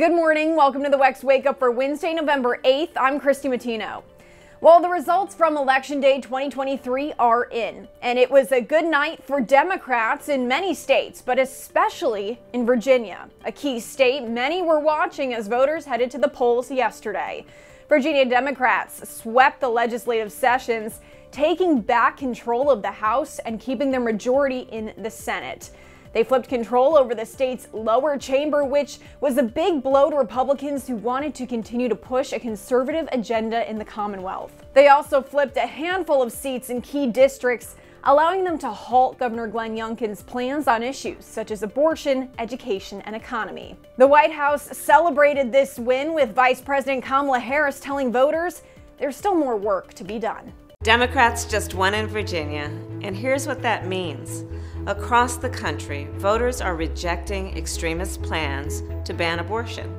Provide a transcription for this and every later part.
Good morning. Welcome to the WEX Wake Up for Wednesday, November 8th. I'm Christy Matino. Well, the results from Election Day 2023 are in, and it was a good night for Democrats in many states, but especially in Virginia, a key state many were watching as voters headed to the polls yesterday. Virginia Democrats swept the legislative sessions, taking back control of the House and keeping their majority in the Senate. They flipped control over the state's lower chamber, which was a big blow to Republicans who wanted to continue to push a conservative agenda in the Commonwealth. They also flipped a handful of seats in key districts, allowing them to halt Governor Glenn Youngkin's plans on issues such as abortion, education, and economy. The White House celebrated this win with Vice President Kamala Harris telling voters there's still more work to be done. Democrats just won in Virginia, and here's what that means. Across the country, voters are rejecting extremist plans to ban abortion.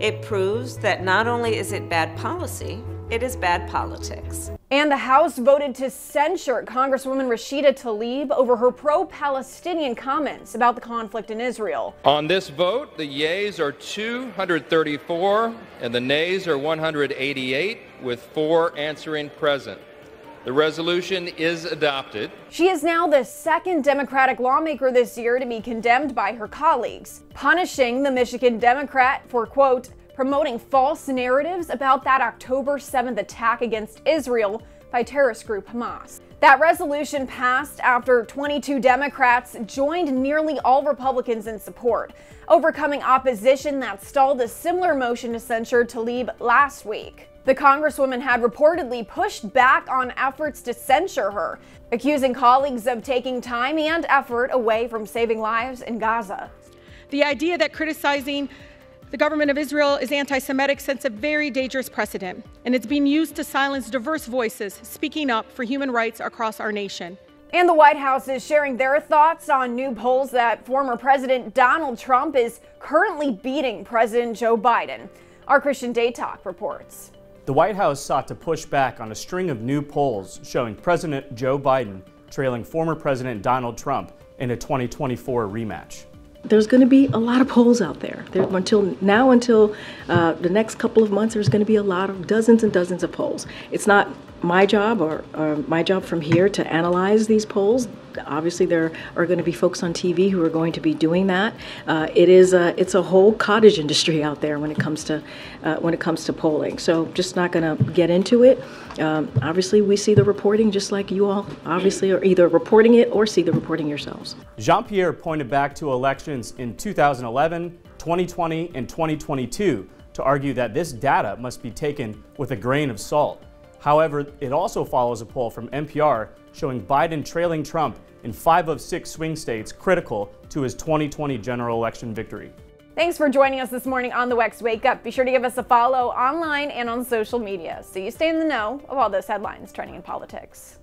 It proves that not only is it bad policy, it is bad politics. And the House voted to censure Congresswoman Rashida Tlaib over her pro Palestinian comments about the conflict in Israel. On this vote, the yeas are 234 and the nays are 188, with four answering present. The resolution is adopted. She is now the second Democratic lawmaker this year to be condemned by her colleagues, punishing the Michigan Democrat for, quote, promoting false narratives about that October 7th attack against Israel by terrorist group Hamas. That resolution passed after 22 Democrats joined nearly all Republicans in support, overcoming opposition that stalled a similar motion to censure Tlaib last week. The Congresswoman had reportedly pushed back on efforts to censure her, accusing colleagues of taking time and effort away from saving lives in Gaza. The idea that criticizing the government of Israel is anti Semitic sets a very dangerous precedent, and it's being used to silence diverse voices speaking up for human rights across our nation. And the White House is sharing their thoughts on new polls that former President Donald Trump is currently beating President Joe Biden. Our Christian Datoc reports. The White House sought to push back on a string of new polls showing President Joe Biden trailing former President Donald Trump in a 2024 rematch. There's going to be a lot of polls out there. there until now, until uh, the next couple of months, there's going to be a lot of dozens and dozens of polls. It's not my job or, or, my job from here to analyze these polls. Obviously, there are going to be folks on TV who are going to be doing that. Uh, it is a, it's a whole cottage industry out there when it comes to uh, when it comes to polling. So, just not going to get into it. Um, obviously, we see the reporting just like you all obviously are either reporting it or see the reporting yourselves. Jean Pierre pointed back to elections in 2011, 2020, and 2022 to argue that this data must be taken with a grain of salt. However, it also follows a poll from NPR showing Biden trailing Trump in five of six swing states critical to his 2020 general election victory. Thanks for joining us this morning on the WEX Wake Up. Be sure to give us a follow online and on social media so you stay in the know of all those headlines trending in politics.